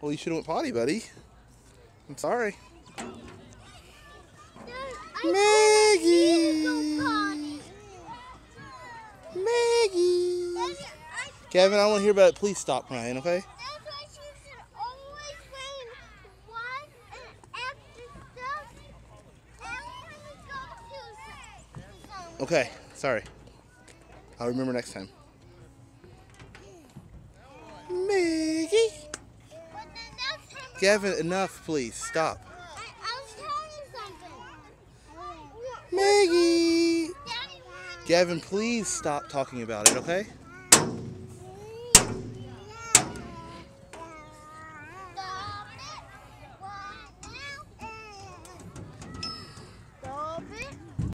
Well, you should have went potty, buddy. I'm sorry. Maggie! Maggie! Kevin, I want to hear about it. Please stop crying, okay? Okay, sorry. I'll remember next time. Maggie! Gavin, enough, please. Stop. I, I was telling you something. Maggie! Gavin, please stop talking about it, okay?